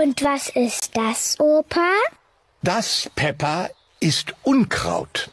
Und was ist das, Opa? Das, Peppa, ist Unkraut.